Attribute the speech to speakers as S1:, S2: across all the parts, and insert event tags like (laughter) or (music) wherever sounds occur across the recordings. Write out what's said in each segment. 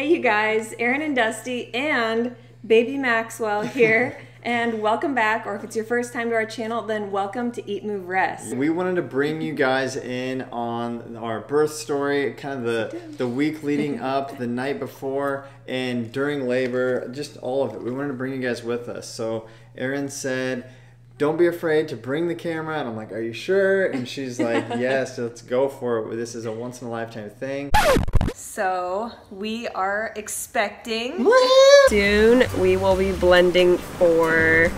S1: Hey, you guys, Erin and Dusty and baby Maxwell here. (laughs) and welcome back, or if it's your first time to our channel, then welcome to Eat, Move, Rest.
S2: We wanted to bring you guys in on our birth story, kind of the, the week leading (laughs) up, the night before, and during labor, just all of it. We wanted to bring you guys with us. So Erin said, don't be afraid to bring the camera. And I'm like, are you sure? And she's like, (laughs) yes, let's go for it. This is a once in a lifetime thing.
S1: So we are expecting soon we will be blending for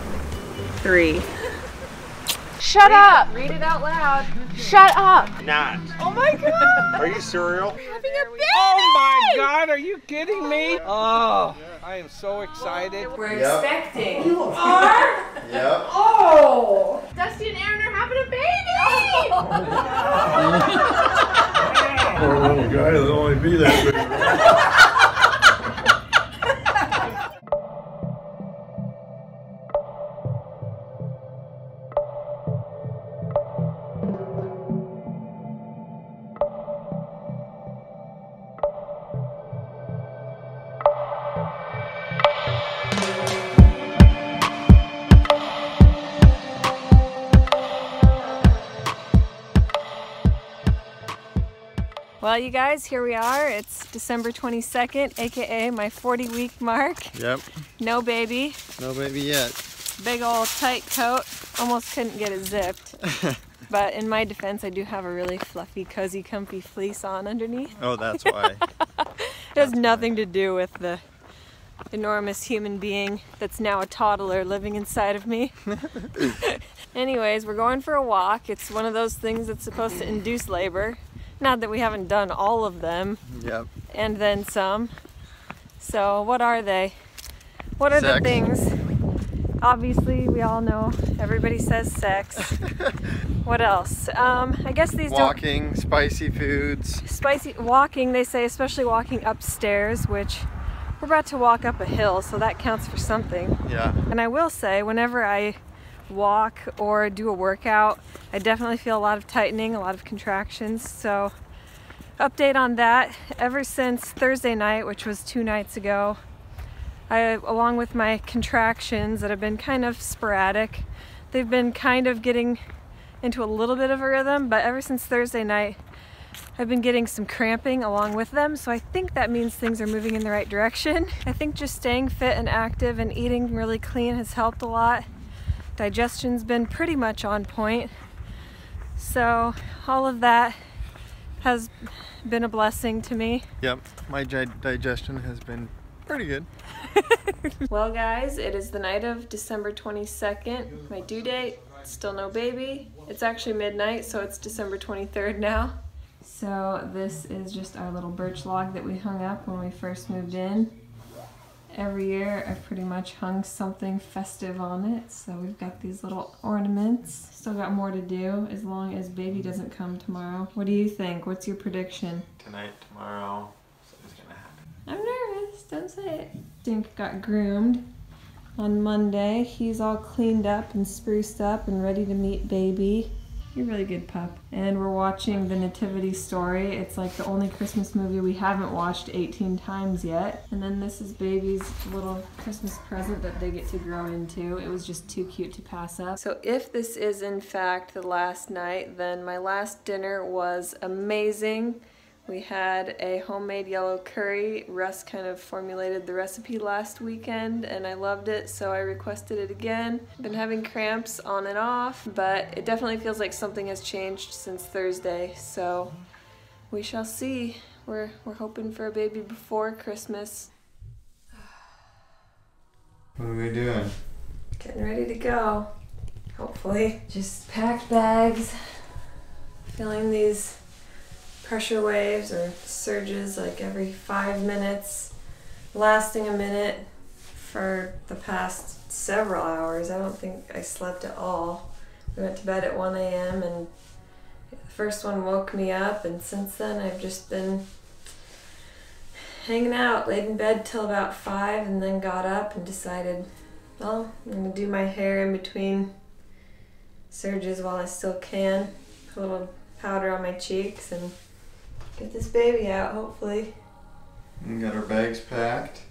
S1: three.
S3: Shut
S1: read
S3: up!
S1: Read it out loud.
S3: Shut up!
S4: Not.
S3: Oh my god!
S4: Are you cereal?
S3: Having a baby!
S5: Oh my god, are you kidding me? Oh, I am so excited.
S1: We're
S2: Yep.
S1: expecting. (laughs)
S3: You are?
S2: Yep.
S3: Oh! Dusty and Erin are having a baby! (laughs)
S4: Oh, Poor little guy, it'll only be that big.
S1: Well, you guys, here we are. It's December 22nd, aka my 40 week mark.
S2: Yep.
S1: No baby.
S2: No baby yet.
S1: Big old tight coat. Almost couldn't get it zipped. (laughs) but in my defense, I do have a really fluffy, cozy, comfy fleece on underneath.
S2: Oh, that's why. (laughs)
S1: It has nothing to do with the enormous human being that's now a toddler living inside of me. (laughs) Anyways, we're going for a walk. It's one of those things that's supposed to induce labor. Not that we haven't done all of them,
S2: yep.
S1: and then some. So, what are they? What are
S2: Sex.
S1: the things? Obviously, we all know everybody says sex. (laughs) what else? Um, I guess these
S2: Walking, spicy foods.
S1: spicy walking they say especially walking upstairs which we're about to walk up a hill so that counts for something
S2: Yeah.
S1: and i will say whenever i walk or do a workout i definitely feel a lot of tightening a lot of contractions so update on that ever since thursday night which was two nights ago i along with my contractions that have been kind of sporadic they've been kind of getting into a little bit of a rhythm but ever since thursday night I've been getting some cramping along with them, so I think that means things are moving in the right direction. (laughs) I think just staying fit and active and eating really clean has helped a lot. Digestion's been pretty much on point. So, all of that has been a blessing to me.
S2: Yep. My gi- digestion has been pretty good. (laughs)
S1: Well, guys, it is the night of December 22nd. My due date, still no baby. It's actually midnight, so it's December 23rd now. So, this is just our little birch log that we hung up when we first moved in. Every year, I've pretty much hung something festive on it. So, we've got these little ornaments. Still got more to do as long as baby doesn't come tomorrow. What do you think? What's your prediction?
S2: Tonight, tomorrow, something's gonna happen.
S1: I'm nervous. Don't say it. Dink got groomed on Monday. He's all cleaned up and spruced up and ready to meet baby. You're a really good pup. And we're watching The Nativity Story. It's like the only Christmas movie we haven't watched 18 times yet. And then this is baby's little Christmas present that they get to grow into. It was just too cute to pass up. So if this is in fact the last night, then my last dinner was amazing. We had a homemade yellow curry. Russ kind of formulated the recipe last weekend and I loved it, so I requested it again. Been having cramps on and off, but it definitely feels like something has changed since Thursday, so we shall see. We're, we're hoping for a baby before Christmas.
S2: What are we doing?
S1: Getting ready to go, hopefully. Just packed bags, filling these pressure waves or surges like every five minutes, lasting a minute for the past several hours. I don't think I slept at all. We went to bed at 1 a.m. and the first one woke me up, and since then I've just been hanging out, laid in bed till about 5, and then got up and decided, well, I'm gonna do my hair in between surges while I still can. Put a little powder on my cheeks and get this baby out, hopefully.
S2: We got our bags packed.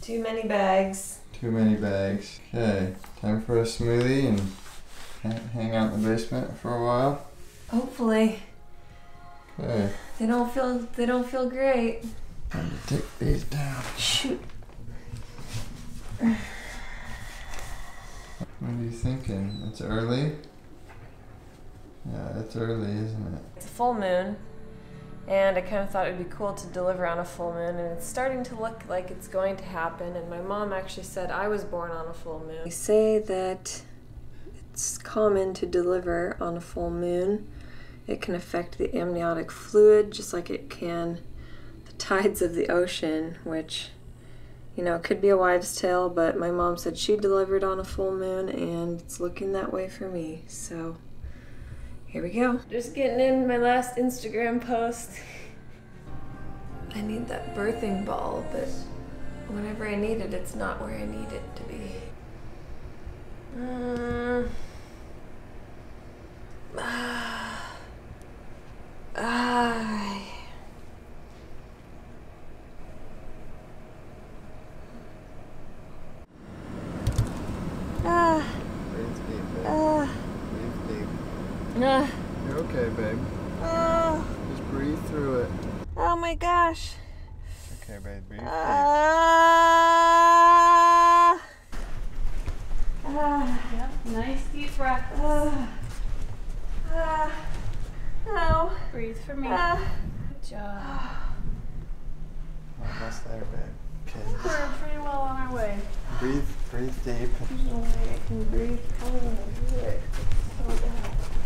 S1: Too many bags.
S2: Too many bags. Okay, time for a smoothie and hang out in the basement for a while.
S1: Hopefully,
S2: Okay,
S1: they don't feel they don't feel great.
S2: time to take these down.
S1: Shoot.
S2: What are you thinking? It's early? Yeah, it's early, isn't it?
S1: It's a full moon, and I kind of thought it would be cool to deliver on a full moon, and it's starting to look like it's going to happen. And my mom actually said I was born on a full moon. They say that it's common to deliver on a full moon. It can affect the amniotic fluid just like it can the tides of the ocean, which you know, could be a wives' tale, but my mom said she delivered on a full moon, and it's looking that way for me. So here we go. Just getting in my last Instagram post. I need that birthing ball, but whenever I need it, it's not where I need it to be. (sighs) Mm. Ah. Ah. Ah.
S2: Breathe deep, babe.
S1: Ah.
S2: Breathe.
S1: Ah.
S2: You're okay, babe.
S1: Ah.
S2: Just breathe through it.
S1: Oh my gosh.
S2: Okay, babe. Breathe deep.
S1: Ah. Ah.
S3: Nice deep breath.
S1: Ah. Ah. No.
S3: Breathe for me.
S1: Ah.
S3: Good job.
S2: Almost there, babe. Okay.
S3: We're pretty well on our way.
S2: Breathe, breathe deep.
S1: There's no way I can breathe. How am I gonna do it? It's so bad.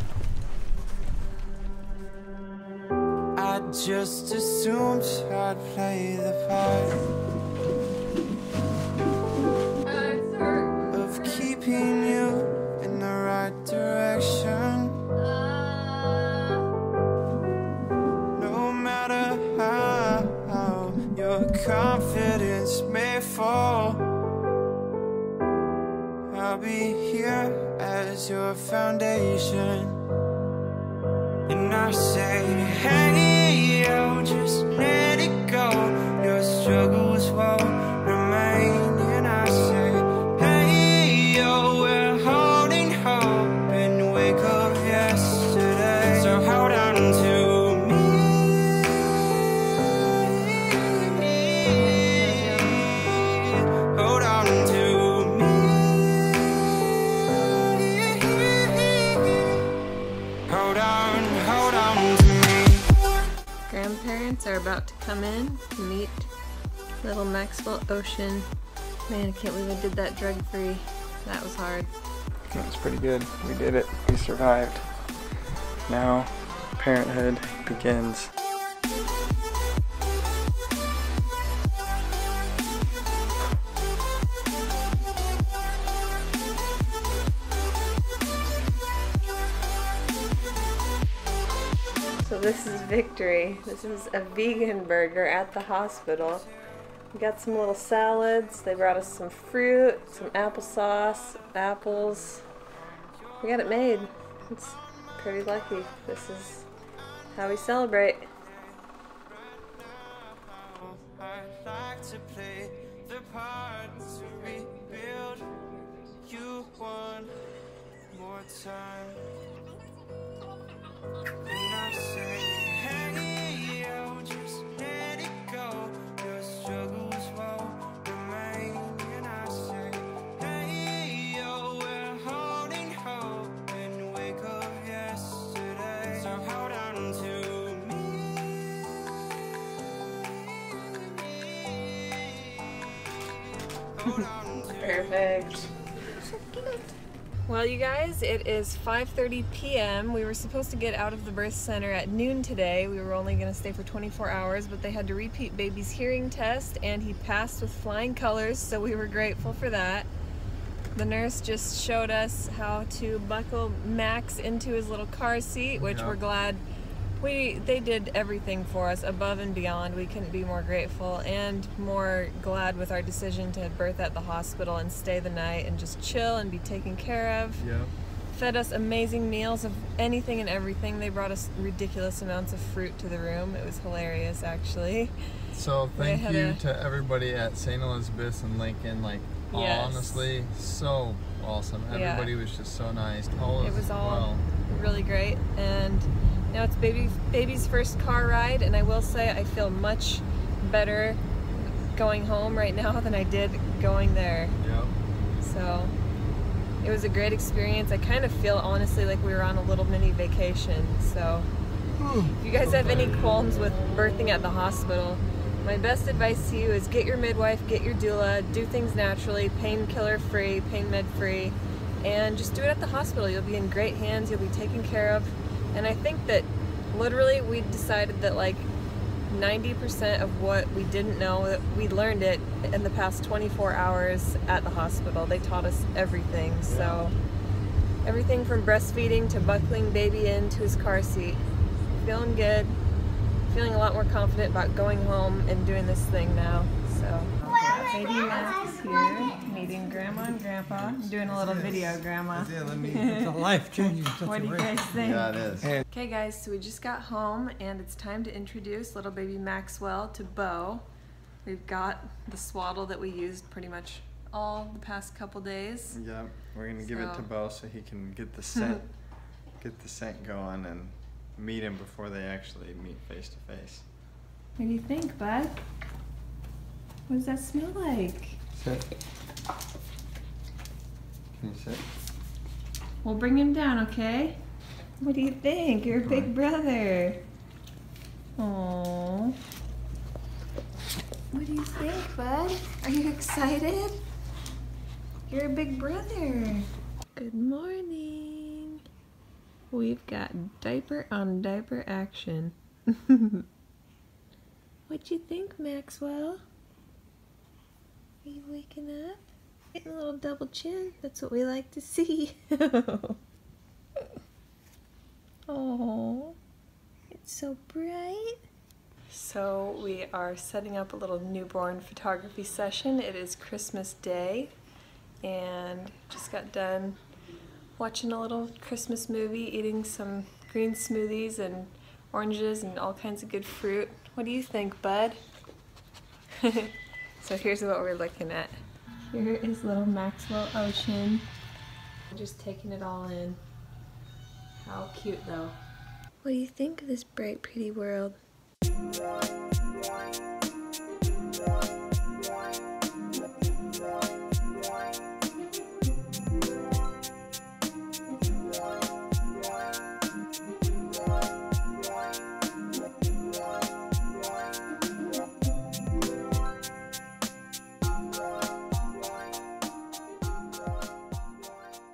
S6: Just assumed I'd play the part of keeping you in the right direction. No matter how your confidence may fall, I'll be here as your foundation. And I say, hey,
S1: are about to come in to meet little Maxwell Ocean. Man, I can't believe I did that drug free. That was hard.
S2: That was pretty good. We did it. We survived. Now, parenthood begins.
S1: This is Victory. This is a vegan burger at the hospital. We got some little salads. They brought us some fruit, some applesauce, apples. We got it made. It's pretty lucky. This is how we celebrate.
S6: More time. And I say,
S1: Well, you guys, it is 5:30 p.m. We were supposed to get out of the birth center at noon today. We were only going to stay for 24 hours, but they had to repeat baby's hearing test and he passed with flying colors, so we were grateful for that. The nurse just showed us how to buckle Max into his little car seat, which we're glad we they did everything for us above and beyond. We couldn't be more grateful and more glad with our decision to have birth at the hospital and stay the night and just chill and be taken care of.
S2: Yep.
S1: fed us amazing meals of anything and everything. They brought us ridiculous amounts of fruit to the room. It was hilarious, actually.
S2: So thank you
S1: a-
S2: to everybody at St. Elizabeth's and Lincoln. Like
S1: Yes.
S2: honestly, so awesome.
S1: Yeah.
S2: Everybody was just so nice. All
S1: It was all
S2: well.
S1: really great. And now it's baby baby's first car ride, and I will say I feel much better going home right now than I did going there.
S2: Yep.
S1: So it was a great experience. I kind of feel honestly like we were on a little mini vacation. So hmm. if you guys have any qualms with birthing at the hospital, my best advice to you is get your midwife, get your doula, do things naturally, painkiller free, pain med free, and just do it at the hospital. You'll be in great hands, you'll be taken care of. And I think that literally we decided that like 90% of what we didn't know that we learned it in the past 24 hours at the hospital. They taught us everything. So everything from breastfeeding to buckling baby into his car seat feeling good feeling a lot more confident about going home and doing this thing now. So. Baby Max here meeting grandma and grandpa I'm doing a little video grandma
S7: It's (laughs) a life changing
S1: what do you guys think
S2: Yeah, it is.
S1: Okay guys, so we just got home and it's time to introduce little baby Maxwell to Beau. We've got the swaddle that we used pretty much all the past couple days.
S2: Yep. We're gonna give it to
S1: So-
S2: Beau so he can get the scent, (laughs) get the scent going, and meet him before they actually meet face to face.
S1: What do you think, bud? What does that smell like?
S2: Sit. Can you sit?
S1: We'll bring him down, okay? What do you think? You're a big brother. Aww. What do you think, bud? Are you excited? You're a big brother. Good morning. We've got diaper on diaper action. (laughs) What'd you think, Maxwell? Are you waking up? A little double chin. That's what we like to see. (laughs) Oh, it's so bright. So we are setting up a little newborn photography session. It is Christmas Day and just got done watching a little Christmas movie, eating some green smoothies and oranges and all kinds of good fruit. What do you think, bud? (laughs) so here's what we're looking at. Here is little Maxwell Ocean. Just taking it all in. How cute though. What do you think of this bright, pretty world?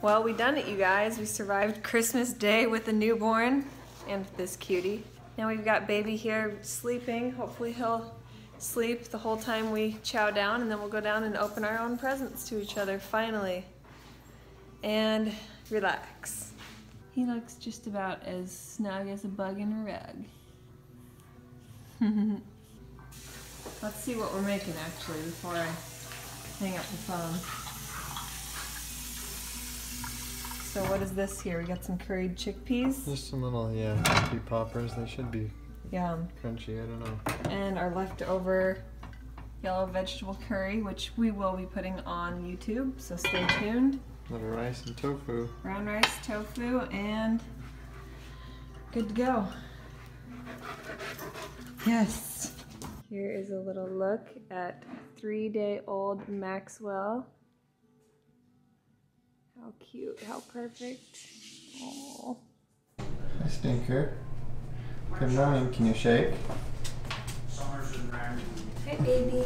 S1: Well, we done it, you guys. We survived Christmas Day with a newborn and this cutie. Now we've got baby here sleeping. Hopefully he'll sleep the whole time we chow down and then we'll go down and open our own presents to each other finally. And relax. He looks just about as snug as a bug in a rug. (laughs) Let's see what we're making actually before I hang up the phone. So what is this here? We got some curried chickpeas.
S2: Just some little yeah, chickpea poppers. They should be
S1: Yum.
S2: crunchy. I don't know.
S1: And our leftover yellow vegetable curry, which we will be putting on YouTube, so stay tuned.
S2: Little rice and tofu.
S1: Brown rice, tofu, and good to go. Yes. Here is a little look at three-day-old Maxwell. How cute, how perfect. Oh.
S2: Hi, Stinker. Good morning. Can you shake?
S1: Hey, baby.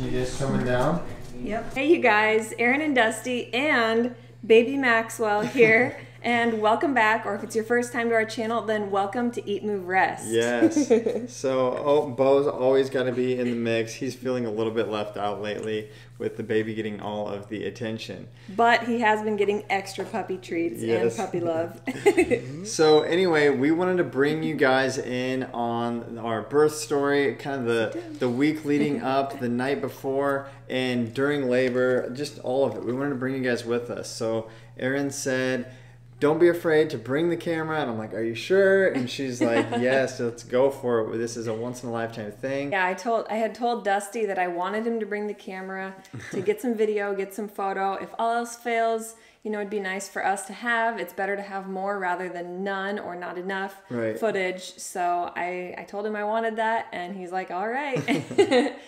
S2: You guys coming down?
S1: Yep. Hey, you guys, Erin and Dusty and baby Maxwell here (laughs) And welcome back, or if it's your first time to our channel, then welcome to Eat, Move, Rest.
S2: Yes. (laughs) so oh, Beau's always got to be in the mix. He's feeling a little bit left out lately with the baby getting all of the attention.
S1: But he has been getting extra puppy treats
S2: Yes.
S1: and puppy love. (laughs)
S2: So anyway, we wanted to bring you guys in on our birth story, kind of the the week leading (laughs) up, the night before, and during labor, just all of it. We wanted to bring you guys with us. So Erin said, "Don't be afraid to bring the camera," and I'm like, "Are you sure?" And she's like, (laughs) "Yes, let's go for it. This is a once in a lifetime thing."
S1: Yeah, I told I had told Dusty that I wanted him to bring the camera to get some video, get some photo. If all else fails, you know, it'd be nice for us to have. It's better to have more rather than none or not enough
S2: Right.
S1: footage. So I I told him I wanted that, and he's like, "All right."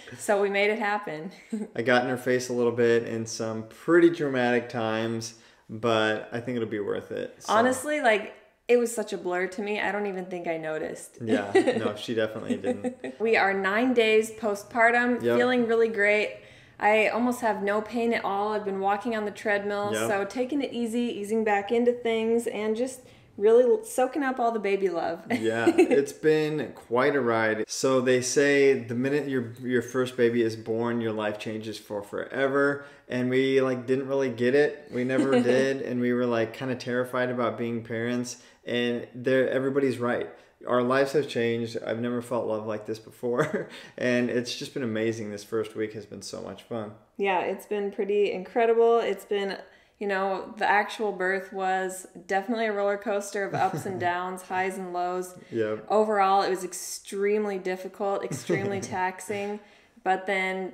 S1: (laughs) so we made it happen.
S2: I got in her face a little bit in some pretty dramatic times, but I think it'll be worth it. So,
S1: Honestly, like it was such a blur to me. I don't even think I noticed.
S2: yeah, no, (laughs) she definitely didn't.
S1: We are nine days postpartum,
S2: Yep.
S1: feeling really great. I almost have no pain at all. I've been walking on the treadmill,
S2: Yep.
S1: so taking it easy, easing back into things, and just really soaking up all the baby love. (laughs)
S2: yeah, it's been quite a ride. So they say the minute your your first baby is born, your life changes for forever. And we like didn't really get it. We never (laughs) did, and we were like kind of terrified about being parents. And there, everybody's right. Our lives have changed. I've never felt love like this before, (laughs) and it's just been amazing. This first week has been so much fun.
S1: yeah, it's been pretty incredible. It's been, you know, the actual birth was definitely a roller coaster of ups and (laughs) downs, highs and lows.
S2: Yeah.
S1: Overall, it was extremely difficult, extremely (laughs) taxing. But then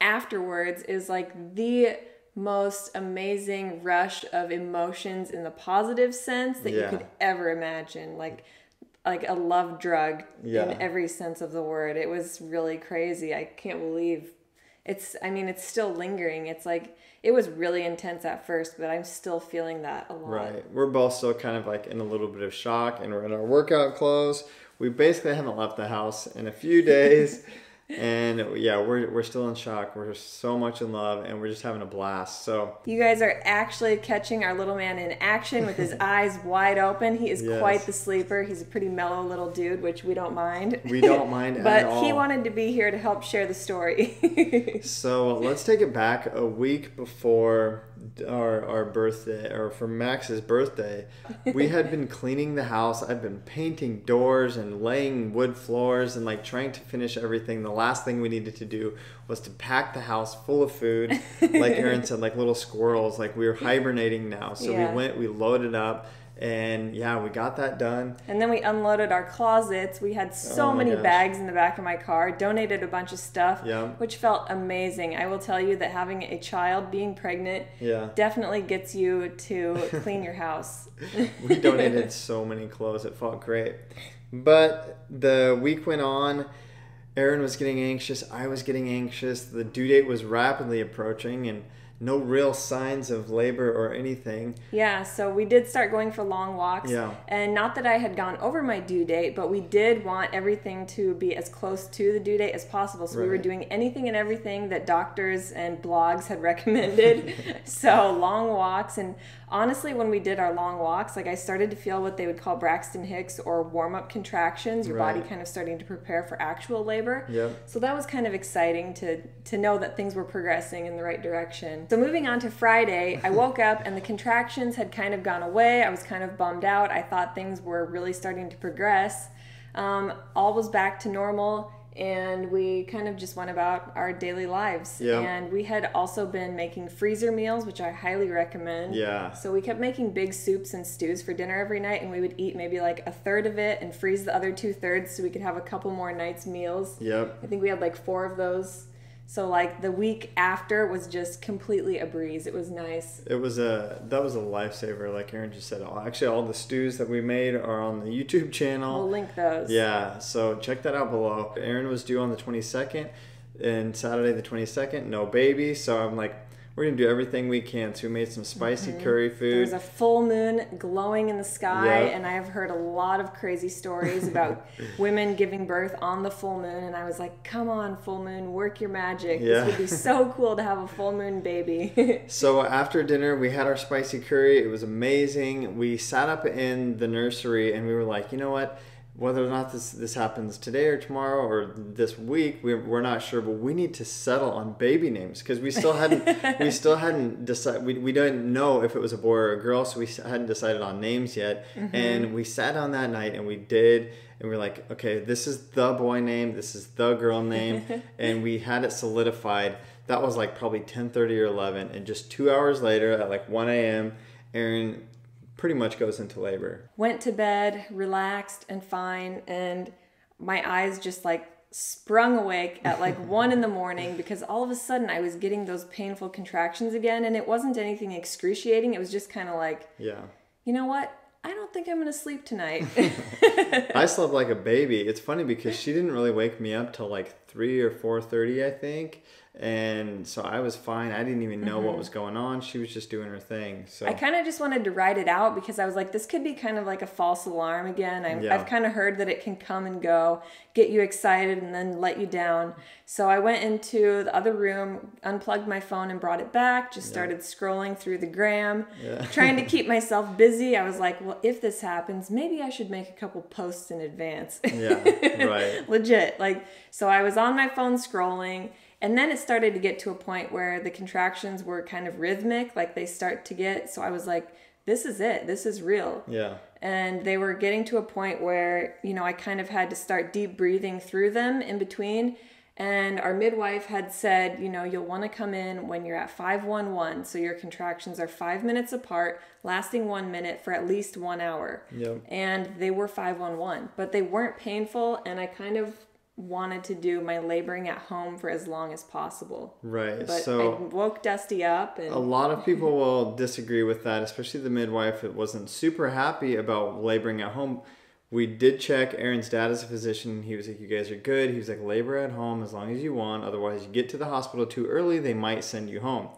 S1: afterwards is like the most amazing rush of emotions in the positive sense that
S2: Yeah.
S1: you could ever imagine. Like like a love drug
S2: Yeah.
S1: in every sense of the word. It was really crazy. I can't believe it's I mean it's still lingering. It's like it was really intense at first, but I'm still feeling that a lot.
S2: Right. We're both still kind of like in a little bit of shock and we're in our workout clothes. We basically haven't left the house in a few days. (laughs) and yeah, we're, we're still in shock. We're so much in love and we're just having a blast. So,
S1: You guys are actually catching our little man in action with his (laughs) eyes wide open. He is
S2: Yes.
S1: quite the sleeper. He's a pretty mellow little dude, which we don't mind.
S2: we don't mind (laughs)
S1: but
S2: at all.
S1: he wanted to be here to help share the story. (laughs)
S2: So let's take it back a week before our, our birthday, or for Max's birthday. We had been cleaning the house. I've been painting doors and laying wood floors and like trying to finish everything. The last thing we needed to do was to pack the house full of food. (laughs) Like Erin said, like little squirrels. Like we were hibernating now. So
S1: Yeah.
S2: we went, we loaded up, and yeah, we got that done.
S1: and then we unloaded our closets. We had so
S2: Oh
S1: many
S2: gosh.
S1: bags in the back of my car, donated a bunch of stuff,
S2: Yeah.
S1: which felt amazing. I will tell you that having a child, being pregnant,
S2: Yeah.
S1: definitely gets you to (laughs) clean your house.
S2: we donated so many clothes. It felt great. But the week went on. Erin was getting anxious. I was getting anxious. The due date was rapidly approaching, and no real signs of labor or anything.
S1: Yeah, so we did start going for long walks.
S2: Yeah.
S1: And not that I had gone over my due date, but we did want everything to be as close to the due date as possible. So we were doing anything and everything that doctors and blogs had (laughs) recommended. so long walks. And honestly, when we did our long walks, like I started to feel what they would call Braxton Hicks or warm up contractions, your body kind of starting to prepare for actual labor.
S2: Yep.
S1: So that was kind of exciting to to know that things were progressing in the right direction. So moving on to Friday, I woke up and the contractions had kind of gone away. I was kind of bummed out. I thought things were really starting to progress. Um, all was back to normal, and we kind of just went about our daily lives.
S2: Yeah.
S1: And we had also been making freezer meals, which I highly recommend.
S2: Yeah.
S1: So we kept making big soups and stews for dinner every night, and we would eat maybe like a third of it and freeze the other two thirds so we could have a couple more nights' meals.
S2: Yep.
S1: I think we had like four of those. So like the week after was just completely a breeze. It was nice.
S2: It was a that was a lifesaver, like Erin just said. Actually, all the stews that we made are on the YouTube channel.
S1: We'll link those.
S2: Yeah, so check that out below. Erin was due on the 22nd, and Saturday the 22nd, no baby. So I'm like, we're gonna do everything we can. So we made some spicy curry
S1: Mm-hmm. There was
S2: food.
S1: a full moon glowing in the sky,
S2: Yep.
S1: and I have heard a lot of crazy stories about (laughs) women giving birth on the full moon. And I was like, "Come on, full moon, work your magic!
S2: Yeah.
S1: This would be so cool to have a full moon baby." (laughs)
S2: So after dinner, we had our spicy curry. It was amazing. We sat up in the nursery and we were like, you know what? Whether or not this this happens today or tomorrow or this week, we're, we're not sure. But we need to settle on baby names because we still hadn't (laughs) we still hadn't decided. We, we didn't know if it was a boy or a girl, so we hadn't decided on names yet. Mm-hmm. And we sat down that night and we did. And we are like, okay, this is the boy name, this is the girl name, (laughs) and we had it solidified that was like probably 10.30 or 11 and just two hours later at like 1 a.m Erin pretty much goes into labor
S1: Went to bed, relaxed and fine, and my eyes just like sprung awake at like (laughs) one in the morning because all of a sudden I was getting those painful contractions again, and it wasn't anything excruciating. It was just kind of like,
S2: yeah
S1: you know what? I don't think I'm gonna sleep tonight. (laughs) (laughs)
S2: i slept like a baby it's funny because she didn't really wake me up till like 3 or 4.30 i think and so i was fine i didn't even know what was going on she was just doing her thing so
S1: Mm-hmm. I kind of just wanted to ride it out because I was like, this could be kind of like a false alarm again. I've,
S2: Yeah.
S1: I've kind of heard that it can come and go, get you excited, and then let you down. So I went into the other room, unplugged my phone, and brought it back. Just started scrolling through the gram, (laughs) trying to keep myself busy. I was like, well, if this happens, maybe I should make a couple posts in advance.
S2: yeah right (laughs)
S1: legit like so i was on my phone scrolling and then it started to get to a point where the contractions were kind of rhythmic like they start to get. So i was like this is it. This is real.
S2: Yeah.
S1: And they were getting to a point where you know i kind of had to start deep breathing through them in between. And our midwife had said you know you'll want to come in when you're at 511 so your contractions are five minutes apart lasting one minute for at least one hour.
S2: Yep.
S1: and they were 511 but they weren't painful. And i kind of wanted to do my laboring at home for as long as possible
S2: right
S1: but
S2: so
S1: i woke dusty up and
S2: A lot of people will disagree with that, especially the midwife that wasn't super happy about laboring at home. We did check Erin's dad as a physician. He was like, You guys are good. He was like, Labor at home as long as you want. Otherwise, you get to the hospital too early, they might send you home.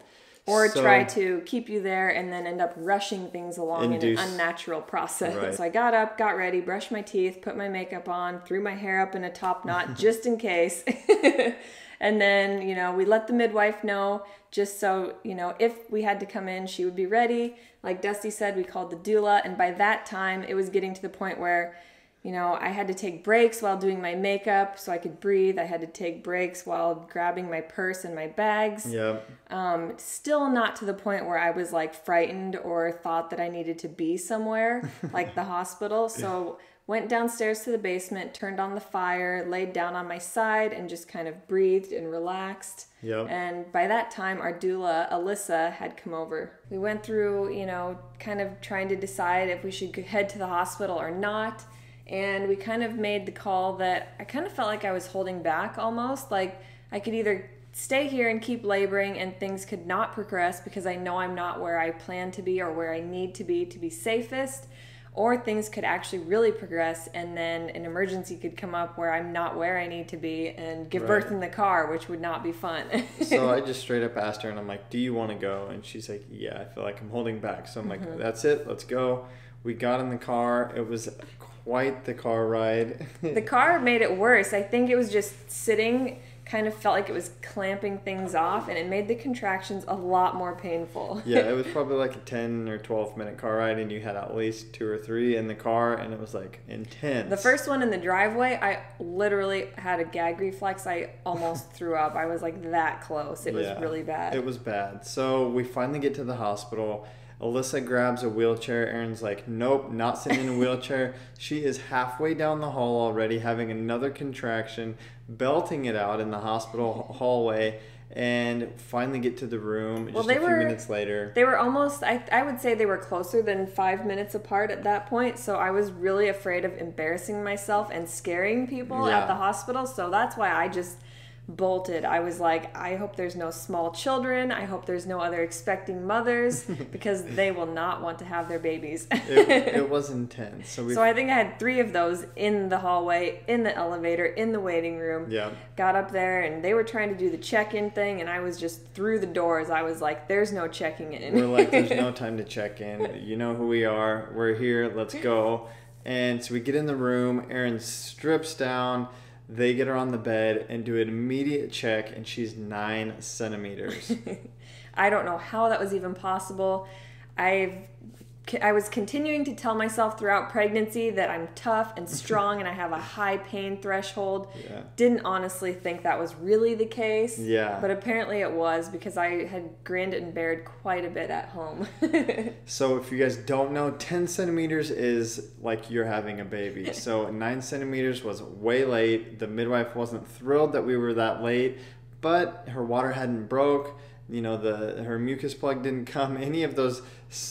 S1: Or
S2: So-
S1: try to keep you there and then end up rushing things along
S2: Induce-
S1: in an unnatural process.
S2: Right.
S1: So I got up, got ready, brushed my teeth, put my makeup on, threw my hair up in a top knot (laughs) just in case. (laughs) and then, you know, we let the midwife know just so, you know, if we had to come in, she would be ready. Like Dusty said, we called the doula. And by that time, it was getting to the point where you know, I had to take breaks while doing my makeup so I could breathe. I had to take breaks while grabbing my purse and my bags.
S2: Yep.
S1: Um, still not to the point where I was like frightened or thought that I needed to be somewhere (laughs) like the hospital. So went downstairs to the basement, turned on the fire, laid down on my side, and just kind of breathed and relaxed.
S2: Yep.
S1: And by that time, our doula, Alyssa, had come over. We went through, you know, kind of trying to decide if we should head to the hospital or not. And we kind of made the call that I kind of felt like I was holding back almost. Like I could either stay here and keep laboring and things could not progress because I know I'm not where I plan to be or where I need to be to be safest, or things could actually really progress and then an emergency could come up where I'm not where I need to be and give birth in the car, which would not be fun. (laughs)
S2: so I just straight up asked her, and I'm like, "Do you want to go?" And she's like, "Yeah, I feel like I'm holding back." So I'm like,
S1: Mm-hmm.
S2: "That's it. Let's go." We got in the car. It was quite the car ride. (laughs)
S1: the car made it worse. I think it was just sitting kind of felt like it was clamping things off and it made the contractions a lot more painful.
S2: yeah, it (laughs) was probably like a 10 or 12 minute car ride, and you had at least two or three in the car, and it was like intense.
S1: The first one in the driveway, I literally had a gag reflex. I almost (laughs) threw up. I was like that close. It was really bad.
S2: It was bad. So we finally get to the hospital. Alyssa grabs a wheelchair. Erin's like, nope, not sitting in a wheelchair. (laughs) She is halfway down the hall already, having another contraction, belting it out in the hospital hallway, and finally get to the room
S1: Well,
S2: just
S1: they
S2: a few
S1: were-
S2: minutes later.
S1: They were almost, I, I would say they were closer than five minutes apart at that point. So I was really afraid of embarrassing myself and scaring people
S2: Yeah.
S1: at the hospital. So that's why I just bolted. I was like, I hope there's no small children. I hope there's no other expecting mothers (laughs) because they will not want to have their babies.
S2: It, it was intense. So
S1: so I think I had three of those in the hallway, in the elevator, in the waiting room.
S2: Yeah.
S1: Got up there and they were trying to do the check in thing, and I was just through the doors. I was like, there's no checking in.
S2: we're like, there's no (laughs) time to check in. You know who we are. We're here. Let's go. And so we get in the room. Erin strips down. They get her on the bed and do an immediate check, and she's nine centimeters. (laughs)
S1: I don't know how that was even possible. I've I was continuing to tell myself throughout pregnancy that I'm tough and (laughs) strong and I have a high pain threshold.
S2: Yeah.
S1: Didn't honestly think that was really the case.
S2: Yeah.
S1: But apparently it was because I had grinned and bared quite a bit at home. (laughs)
S2: So if you guys don't know, 10 centimeters is like you're having a baby. (laughs) So 9 centimeters was way late. The midwife wasn't thrilled that we were that late, but her water hadn't broke. You know, the her mucus plug didn't come. (laughs) Any of those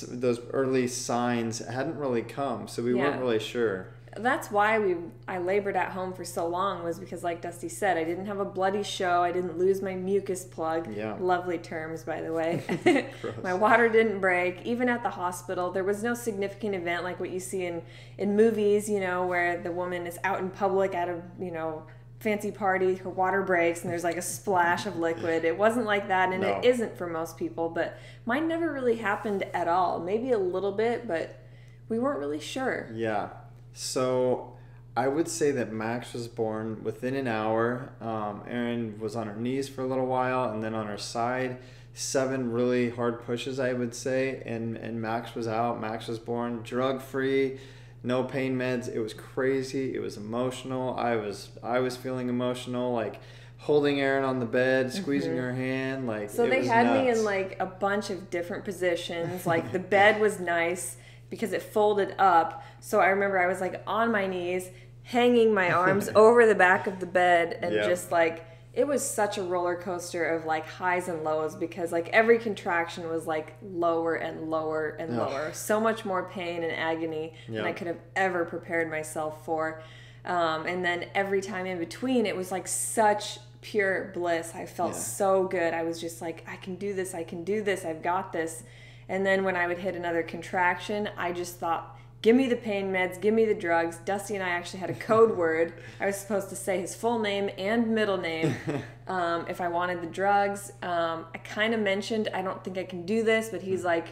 S2: those early signs hadn't really come, so we weren't really sure.
S1: That's why we I labored at home for so long was because like Dusty said, I didn't have a bloody show. I didn't lose my mucus plug.
S2: Yeah.
S1: Lovely terms by the way. (laughs) (laughs) My water didn't break. Even at the hospital, there was no significant event like what you see in in movies, you know, where the woman is out in public at a, you know, fancy party, her water breaks and there's like a splash of liquid. It wasn't like that and
S2: No.
S1: it isn't for most people, but mine never really happened at all. Maybe a little bit, but we weren't really sure.
S2: Yeah. So I would say that Max was born within an hour. Um, Erin was on her knees for a little while and then on her side. Seven really hard pushes, I would say. And, and Max was out. Max was born drug free, no pain meds. It was crazy. It was emotional. I was I was feeling emotional, like holding Erin on the bed, squeezing her hand. Like
S1: Mm-hmm. So they had me in like a bunch of different positions. (laughs) Like the bed was nice because it folded up. So I remember I was like on my knees, hanging my arms (laughs) over the back of the bed and
S2: Yep.
S1: just like it was such a roller coaster of like highs and lows because like every contraction was like lower and lower and lower. So much more pain and agony than I could have ever prepared myself for. Um, and then every time in between, it was like such pure bliss. I felt
S2: Yeah.
S1: so good. I was just like, I can do this. I can do this. I've got this. And then when I would hit another contraction, I just thought, give me the pain meds, give me the drugs. Dusty and I actually had a code word. I was supposed to say his full name and middle name (laughs) um, if I wanted the drugs. Um, I kind of mentioned, I don't think I can do this, but he's like,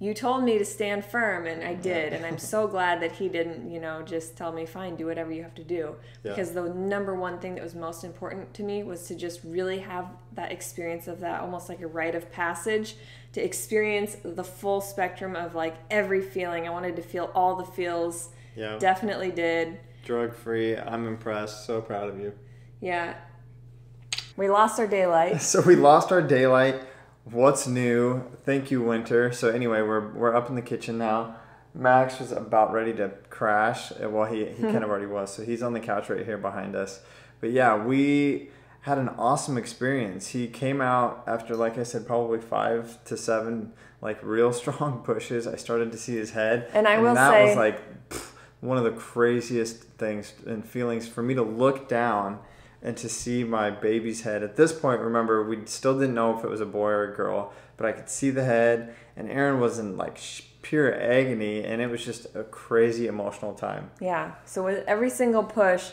S1: you told me to stand firm and I did and I'm (laughs) so glad that he didn't you know just tell me fine do whatever you have to do
S2: Yeah.
S1: because the number one thing that was most important to me was to just really have that experience of that almost like a rite of passage to experience the full spectrum of like every feeling I wanted to feel all the feels
S2: Yeah.
S1: definitely did
S2: drug free. I'm impressed. So proud of you.
S1: yeah we lost our daylight (laughs)
S2: So we lost our daylight. What's new? Thank you, Winter. So anyway, we're we're up in the kitchen now. Max was about ready to crash. Well, he, he (laughs) kind of already was. So he's on the couch right here behind us. But yeah, we had an awesome experience. He came out after, like I said, probably five to seven like real (laughs) strong pushes. I started to see his head,
S1: And I will
S2: that
S1: say-
S2: was like pff, one of the craziest things and feelings for me to look down and to see my baby's head. At this point, remember, we still didn't know if it was a boy or a girl, but I could see the head, and Erin was in like pure agony, and it was just a crazy emotional time.
S1: Yeah. So with every single push,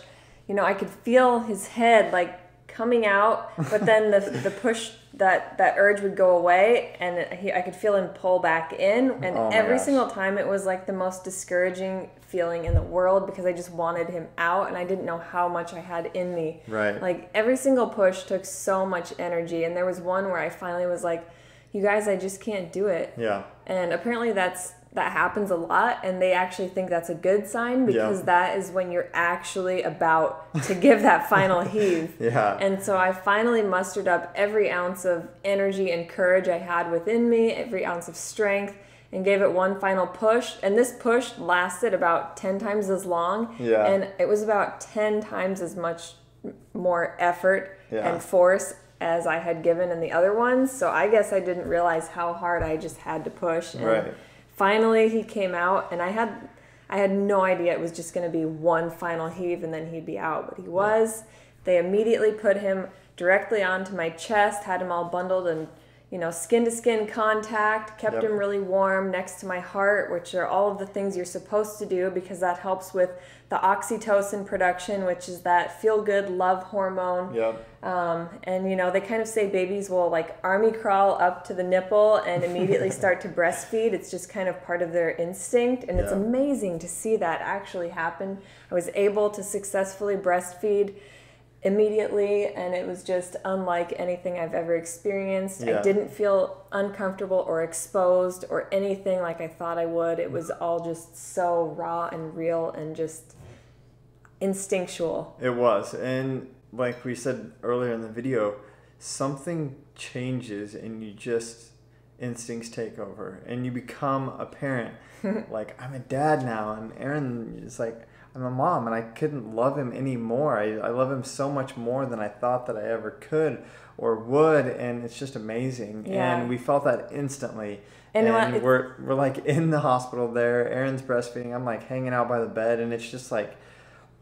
S1: you know, I could feel his head like coming out, but then the the push that that urge would go away, and he, I could feel him pull back in, and
S2: Oh
S1: every
S2: gosh.
S1: single time it was like the most discouraging feeling in the world because I just wanted him out, and I didn't know how much I had in me.
S2: Right.
S1: Like every single push took so much energy, and there was one where I finally was like, "You guys, I just can't do it."
S2: Yeah.
S1: and apparently that's that happens a lot and they actually think that's a good sign because
S2: Yeah.
S1: that is when you're actually about to give that (laughs) final heave
S2: Yeah.
S1: and so i finally mustered up every ounce of energy and courage i had within me every ounce of strength and gave it one final push and this push lasted about 10 times as long
S2: Yeah.
S1: and it was about 10 times as much more effort
S2: Yeah.
S1: and force as I had given in the other ones. So I guess I didn't realize how hard I just had to push. And
S2: Right.
S1: Finally he came out and I had I had no idea it was just going to be one final heave and then he'd be out, but he was. They immediately put him directly onto my chest, had him all bundled and you know, skin to skin contact, kept
S2: Yep.
S1: him really warm next to my heart, which are all of the things you're supposed to do because that helps with the oxytocin production, which is that feel good love hormone.
S2: Yep.
S1: Um, and you know, they kind of say babies will like army crawl up to the nipple and immediately (laughs) start to breastfeed. It's just kind of part of their instinct, and it's amazing to see that actually happen. I was able to successfully breastfeed immediately, and it was just unlike anything I've ever experienced. I didn't feel uncomfortable or exposed or anything like I thought I would. It was all just so raw and real and just instinctual.
S2: It was. And like we said earlier in the video, something changes and you just instincts take over and you become a parent. (laughs) like I'm a dad now and Erin is like I'm a mom and I couldn't love him anymore. I, I love him so much more than I thought that I ever could or would and it's just amazing.
S1: Yeah.
S2: And we felt that instantly.
S1: And
S2: And, we're we're like in the hospital there. Erin's breastfeeding. I'm like hanging out by the bed and it's just like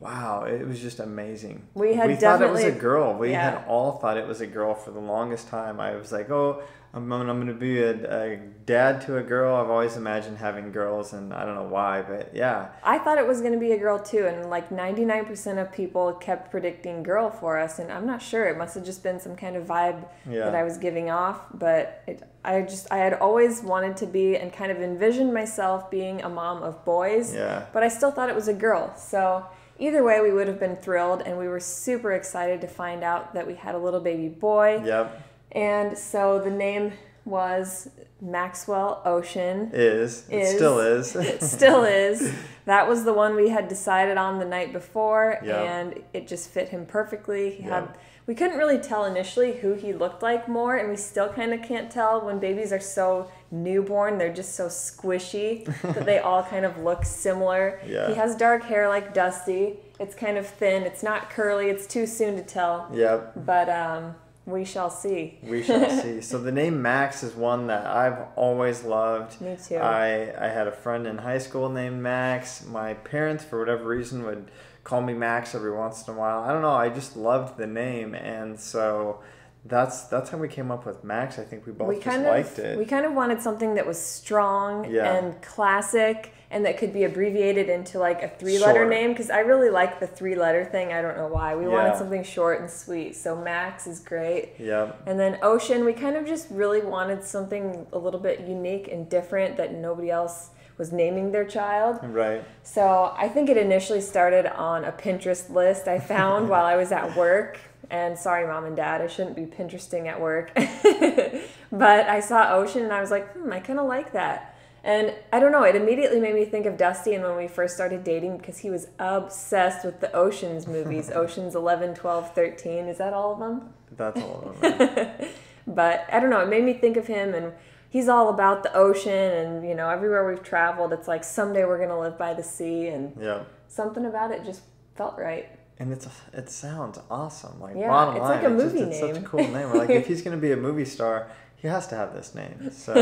S2: Wow, it was just amazing.
S1: We had
S2: thought it was a girl. We
S1: yeah.
S2: had all thought it was a girl for the longest time. I was like, oh, I'm, I'm going to be a, a dad to a girl. I've always imagined having girls, and I don't know why, but yeah.
S1: I thought it was going to be a girl too, and like 99% of people kept predicting girl for us, and I'm not sure. It must have just been some kind of vibe
S2: Yeah.
S1: that I was giving off, but it, I just I had always wanted to be and kind of envisioned myself being a mom of boys,
S2: Yeah.
S1: but I still thought it was a girl. So either way, we would have been thrilled, and we were super excited to find out that we had a little baby boy.
S2: Yep,
S1: And so the name was Maxwell Ocean.
S2: is. It
S1: Is.
S2: still is. (laughs)
S1: It still is. (laughs) That was the one we had decided on the night before,
S2: Yeah.
S1: and it just fit him perfectly. He
S2: Yeah.
S1: had. We couldn't really tell initially who he looked like more, and we still kind of can't tell when babies are so newborn. They're just so squishy (laughs) that they all kind of look similar.
S2: Yeah.
S1: He has dark hair like Dusty. It's kind of thin. It's not curly. It's too soon to tell,
S2: yep.
S1: but um, we shall see.
S2: We shall (laughs) see. So the name Max is one that I've always loved.
S1: Me too.
S2: I I had a friend in high school named Max. My parents, for whatever reason, would call me Max every once in a while. I don't know. I just loved the name, and so that's that's how we came up with Max. I think we both
S1: we
S2: just
S1: kind
S2: liked
S1: of
S2: it.
S1: we kind of wanted something that was strong
S2: Yeah.
S1: and classic and that could be abbreviated into like a three letter
S2: Short.
S1: name because I really like the three letter thing. I don't know why. We
S2: Yeah.
S1: wanted something short and sweet. So Max is great.
S2: Yeah.
S1: And then Ocean, we kind of just really wanted something a little bit unique and different that nobody else was naming their child.
S2: Right.
S1: So I think it initially started on a Pinterest list I found (laughs) while I was at work. And sorry, mom and dad, I shouldn't be Pinteresting at work. (laughs) but I saw Ocean and I was like, hmm, I kind of like that. And I don't know, it immediately made me think of Dusty and when we first started dating because he was obsessed with the Oceans movies (laughs) Oceans 11, 12, 13. Is that all of them?
S2: That's all of them.
S1: But I don't know, it made me think of him and he's all about the ocean and you know, everywhere we've traveled, it's like someday we're gonna live by the sea and
S2: yep.
S1: something about it just felt right.
S2: And it's it sounds awesome. Like
S1: Yeah,
S2: bottom
S1: it's
S2: line,
S1: like a
S2: it's just-
S1: movie
S2: it's such a cool name. We're like, if he's (laughs) gonna be a movie star, he has to have this name. So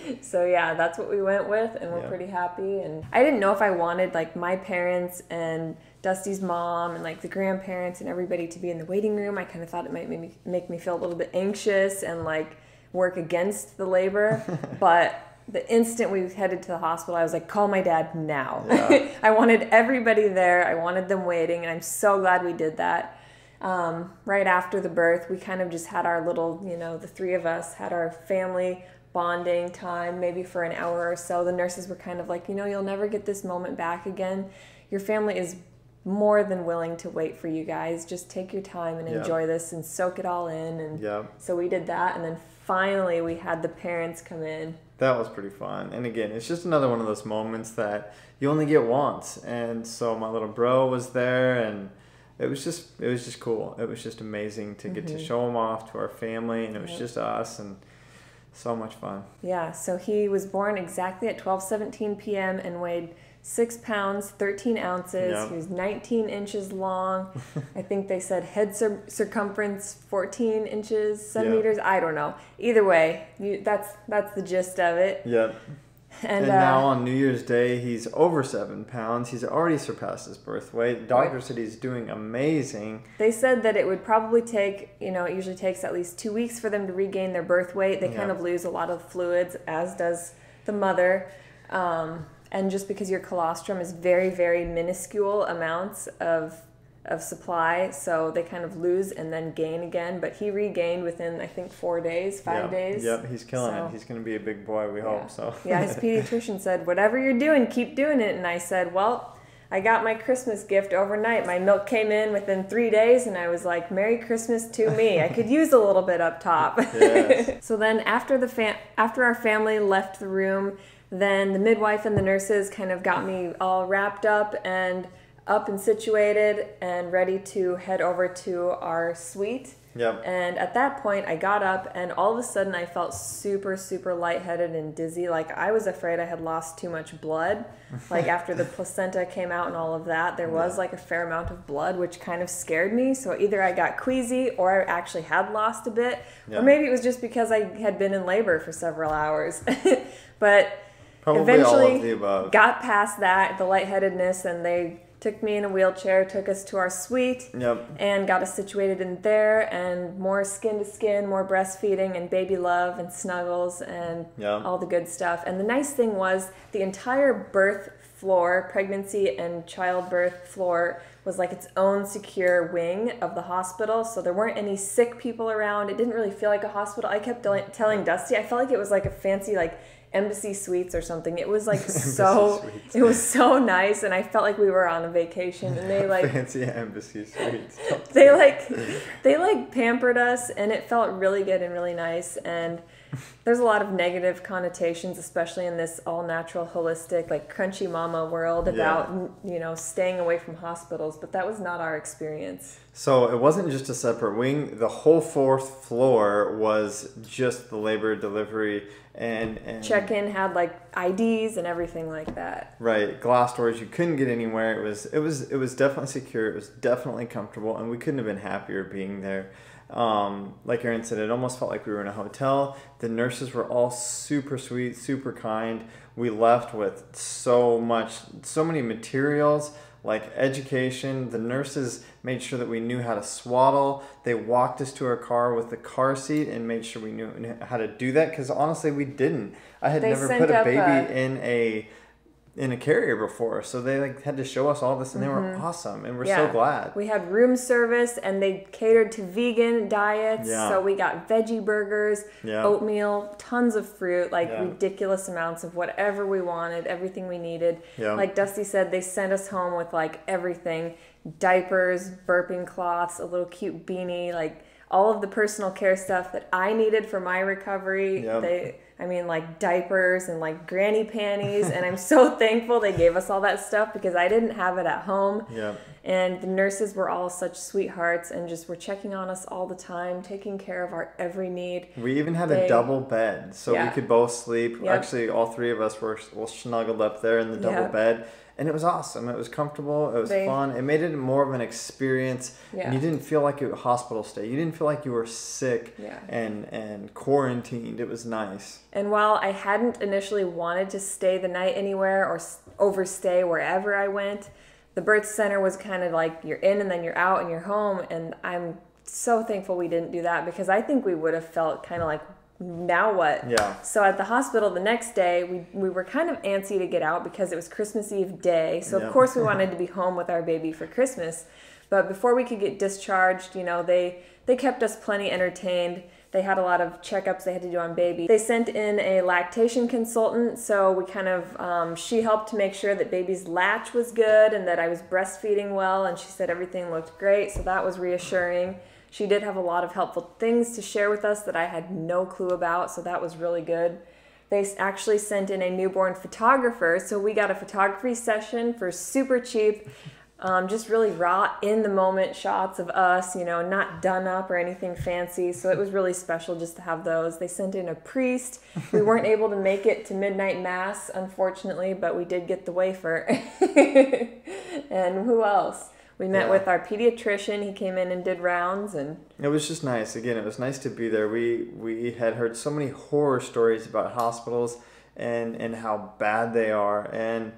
S2: (laughs)
S1: So yeah, that's what we went with and we're
S2: Yeah.
S1: pretty happy and I didn't know if I wanted like my parents and Dusty's mom and like the grandparents and everybody to be in the waiting room. I kind of thought it might make me, make me feel a little bit anxious and like work against the labor, (laughs) but the instant we headed to the hospital, I was like, call my dad now.
S2: Yeah. (laughs)
S1: I wanted everybody there. I wanted them waiting, and I'm so glad we did that. Um, right after the birth, we kind of just had our little, you know, the three of us had our family bonding time, maybe for an hour or so. The nurses were kind of like, you know, you'll never get this moment back again. Your family is more than willing to wait for you guys. Just take your time and
S2: Yeah.
S1: enjoy this and soak it all in. And
S2: Yep.
S1: so we did that, and then finally we had the parents come in.
S2: That was pretty fun. And again, it's just another one of those moments that you only get once. And so my little bro was there and it was just it was just cool. It was just amazing to get to mm-hmm. show him off to our family and it was just us and so much fun.
S1: Yeah, so he was born exactly at 12:17 p.m. and weighed six pounds 13 ounces.
S2: Yep.
S1: He was 19 inches long. (laughs) I think they said head cir- circumference 14 inches,
S2: Yeah.
S1: centimeters. I don't know. Either way, you, that's that's the gist of it.
S2: Yep.
S1: And,
S2: And,
S1: uh,
S2: now on New Year's Day, he's over seven pounds. He's already surpassed his birth weight. The doctor said he's doing amazing.
S1: They said that it would probably take, you know, it usually takes at least two weeks for them to regain their birth weight. They kind of lose a lot of fluids, as does the mother. Um, and just because your colostrum is very, very minuscule amounts of of supply, so they kind of lose and then gain again. But he regained within, I think, four days, five
S2: Yep,
S1: days.
S2: Yep, he's killing
S1: So-
S2: it. He's going to be a big boy. We
S1: Yeah.
S2: hope so. (laughs)
S1: yeah, his pediatrician said, "Whatever you're doing, keep doing it." And I said, "Well." I got my Christmas gift overnight. My milk came in within three days, and I was like, "Merry Christmas to me." I could use a little bit up top. (laughs)
S2: Yes. (laughs)
S1: so then, after the fam- after our family left the room, then the midwife and the nurses kind of got me all wrapped up and up and situated and ready to head over to our suite.
S2: Yep.
S1: And at that point, I got up, and all of a sudden, I felt super, super lightheaded and dizzy. Like I was afraid I had lost too much blood. (laughs) Like after the placenta came out and all of that, there was like a fair amount of blood, which kind of scared me. So either I got queasy or I actually had lost a bit,
S2: Yeah.
S1: or maybe it was just because I had been in labor for several hours. (laughs) but
S2: Probably all
S1: eventually
S2: of the above.
S1: got past that, the lightheadedness, and they took me in a wheelchair, took us to our suite
S2: Yep.
S1: and got us situated in there and more skin to skin, more breastfeeding and baby love and snuggles and
S2: Yeah.
S1: all the good stuff. And the nice thing was the entire birth floor, pregnancy and childbirth floor was like its own secure wing of the hospital. So there weren't any sick people around. It didn't really feel like a hospital. I kept telling Dusty, I felt like it was like a fancy like embassy suites or something. It was like (laughs) so
S2: suites.
S1: it was so nice and I felt like we were on a vacation and they (laughs) like
S2: Fancy embassy suites. (laughs)
S1: they like they like pampered us and it felt really good and really nice and there's a lot of negative connotations especially in this all natural holistic like crunchy mama world about you know staying away from hospitals but that was not our experience
S2: So it wasn't just a separate wing. The whole fourth floor was just the labor delivery and, and
S1: check-in had like ids and everything like that
S2: Right, glass doors. You couldn't get anywhere. It was it was it was definitely secure. It was definitely comfortable, and we couldn't have been happier being there. Um, like Erin said, it almost felt like we were in a hotel. The nurses were all super sweet, super kind. We left with so much, so many materials like education. The nurses made sure that we knew how to swaddle. They walked us to our car with the car seat and made sure we knew how to do that. Because honestly, we didn't. I had
S1: They
S2: never put a baby
S1: a-
S2: in a in a carrier before, so they like had to show us all this, and they were awesome, and we're so glad.
S1: Mm-hmm. We had room service and they catered to vegan diets.
S2: Yeah.
S1: So we got veggie burgers,
S2: Yeah.
S1: oatmeal, tons of fruit, like
S2: Yeah.
S1: ridiculous amounts of whatever we wanted, everything we needed.
S2: Yeah.
S1: Like Dusty said, they sent us home with like everything diapers, burping cloths, a little cute beanie, like all of the personal care stuff that I needed for my recovery. They I mean, like diapers and like granny panties, and I'm so (laughs) thankful they gave us all that stuff because I didn't have it at home.
S2: Yeah.
S1: And the nurses were all such sweethearts and just were checking on us all the time, taking care of our every need.
S2: We even had
S1: They-
S2: a double bed, so
S1: Yeah.
S2: we could both sleep.
S1: Yep.
S2: Actually, all three of us were, were snuggled up there in the double
S1: Yep.
S2: bed, and it was awesome. It was comfortable. It was
S1: They-
S2: fun. It made it more of an experience.
S1: Yeah.
S2: And you didn't feel like a hospital stay. You didn't feel like you were sick
S1: Yeah.
S2: and and quarantined. It was nice.
S1: And while I hadn't initially wanted to stay the night anywhere or overstay wherever I went, the birth center was kind of like you're in and then you're out and you're home. And I'm so thankful we didn't do that because I think we would have felt kind of like, now what?
S2: Yeah.
S1: So at the hospital the next day, we, we were kind of antsy to get out because it was Christmas Eve day. So
S2: Yeah.
S1: of course we (laughs) wanted to be home with our baby for Christmas. But before we could get discharged, you know, they they kept us plenty entertained. They had a lot of checkups they had to do on baby. They sent in a lactation consultant, so we kind of um, she helped to make sure that baby's latch was good and that I was breastfeeding well, and she said everything looked great, so that was reassuring. She did have a lot of helpful things to share with us that I had no clue about, so that was really good. They actually sent in a newborn photographer, so we got a photography session for super cheap. Um, just really raw, in the moment shots of us, you know, not done up or anything fancy. So it was really special just to have those. They sent in a priest. We (laughs) weren't able to make it to midnight mass, unfortunately, but we did get the wafer. (laughs) and who else? We met
S2: Yeah.
S1: with our pediatrician. He came in and did rounds, and
S2: It was just nice. Again, it was nice to be there. We we had heard so many horror stories about hospitals, and and how bad they are and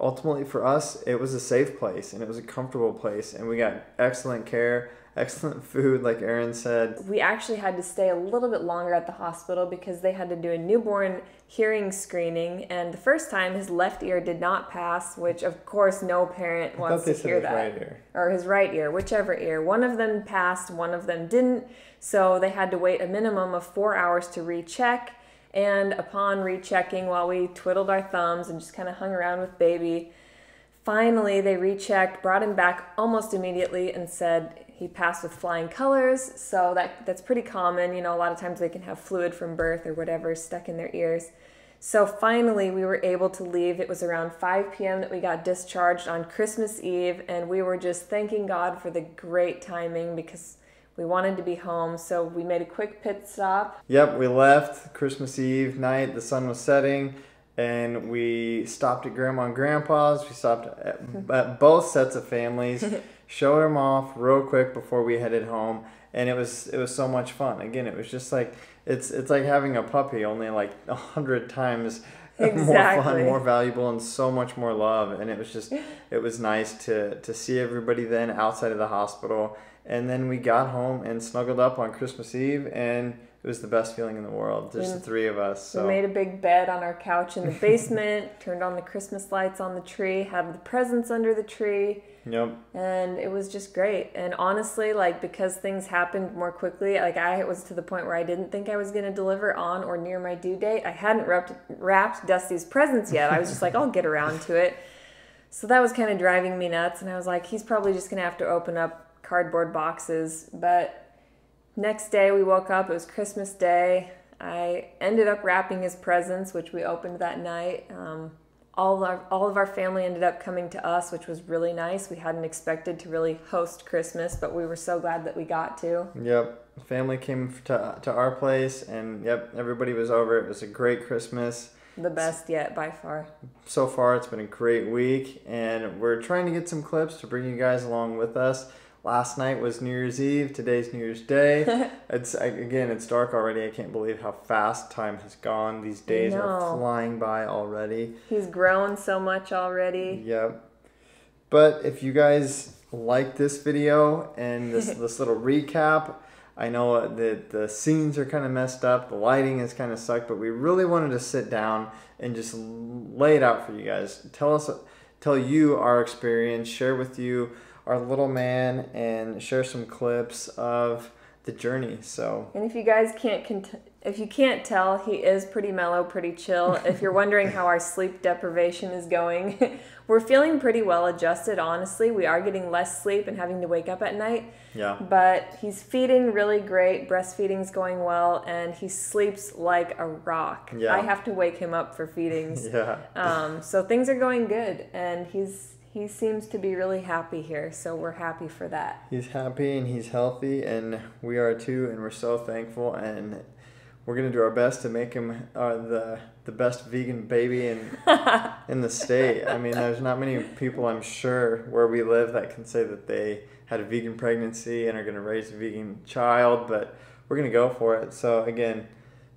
S2: ultimately for us it was a safe place and it was a comfortable place and we got excellent care excellent (laughs) food like Erin said.
S1: We actually had to stay a little bit longer at the hospital because they had to do a newborn hearing screening and the first time his left ear did not pass which of course no parent wants to hear that
S2: right ear.
S1: or his right ear whichever ear. One of them passed one of them didn't. So they had to wait a minimum of four hours to recheck and upon rechecking while we twiddled our thumbs and just kind of hung around with baby finally they rechecked brought him back almost immediately and said he passed with flying colors. So that that's pretty common you know a lot of times they can have fluid from birth or whatever stuck in their ears. So finally we were able to leave. It was around 5 p.m that we got discharged on christmas eve and we were just thanking god for the great timing because we wanted to be home so we made a quick pit stop
S2: Yep, we left Christmas Eve night. The sun was setting, and we stopped at Grandma and Grandpa's. We stopped at, (laughs) at both sets of families, (laughs) showed them off real quick before we headed home, and it was it was so much fun. Again, it was just like it's it's like having a puppy, only like a hundred times. (laughs) More fun, more valuable, and so much more love. And it was just, it was nice to to see everybody then outside of the hospital. And then we got home and snuggled up on Christmas Eve, and it was the best feeling in the world. Just the
S1: Mm.
S2: three of us. So
S1: We made a big bed on our couch in the (laughs) basement, turned on the Christmas lights on the tree, had the presents under the tree,
S2: yep,
S1: and it was just great. And honestly, like because things happened more quickly, like I was to the point where I didn't think I was going to deliver on or near my due date. I hadn't wrapped, wrapped Dusty's presents yet. I was just like, I'll get around to it. So that was kind of driving me nuts, and I was like, he's probably just going to have to open up cardboard boxes, but Next day, we woke up. It was Christmas Day. I ended up wrapping his presents, which we opened that night. Um, all of our all of our family ended up coming to us, which was really nice. We hadn't expected to really host Christmas, but we were so glad that we got to.
S2: yep. Family came to to our place, and yep, everybody was over. It was a great Christmas.
S1: The best yet by far.
S2: So far, it's been a great week, and we're trying to get some clips to bring you guys along with us. Last night was New Year's Eve. Today's New Year's Day. (laughs) it's again, it's dark already. I can't believe how fast time has gone. These days are flying by already.
S1: He's grown so much already.
S2: Yep. But if you guys like this video and this (laughs) this little recap, I know that the scenes are kind of messed up, the lighting is kind of sucked, but we really wanted to sit down and just lay it out for you guys. Tell us, tell you our experience, share with you our little man, and share some clips of the journey. So
S1: And if you guys can't cont- if you can't tell, he is pretty mellow, pretty chill. if you're wondering how our sleep deprivation is going, (laughs) we're feeling pretty well adjusted, honestly. We are getting less sleep and having to wake up at night,
S2: yeah,
S1: but he's feeding really great. Breastfeeding's going well and he sleeps like a rock.
S2: Yeah.
S1: I have to wake him up for feedings. (laughs)
S2: yeah.
S1: Um, so things are going good and he's he seems to be really happy here, so we're happy for that.
S2: He's happy and he's healthy, and we are too, and we're so thankful. And we're gonna do our best to make him uh, the the best vegan baby in (laughs) in the state. I mean, there's not many people I'm sure where we live that can say that they had a vegan pregnancy and are gonna raise a vegan child, but we're gonna go for it. So again.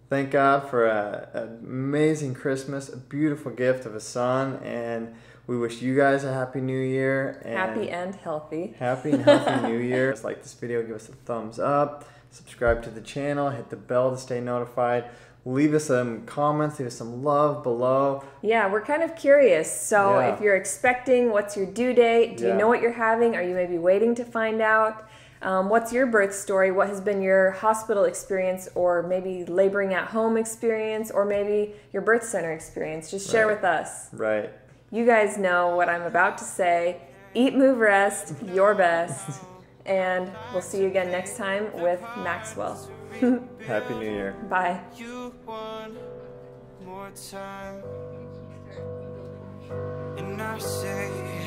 S2: Thank God for a, an amazing Christmas, a beautiful gift of a son, and we wish you guys a happy new year. And
S1: Happy and healthy.
S2: Happy and healthy new (laughs) year. Just like this video, give us a thumbs up, subscribe to the channel, hit the bell to stay notified. Leave us some comments, leave us some love below.
S1: Yeah, we're kind of curious. So
S2: Yeah.
S1: if you're expecting, what's your due date? Do you know what you're having? Are you maybe waiting to find out? Um, what's your birth story? What has been your hospital experience, or maybe laboring at home experience, or maybe your birth center experience? Just share
S2: Right.
S1: with us.
S2: Right
S1: you guys know what I'm about to say. Eat, move, rest, your best. and we'll see you again next time with Maxwell. (laughs)
S2: Happy New Year.
S1: Bye.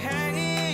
S6: Hey,